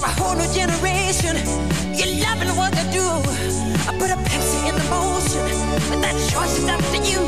You're a whole new generation. You're loving what they do. I put a Pepsi in the motion. But that choice is up to you.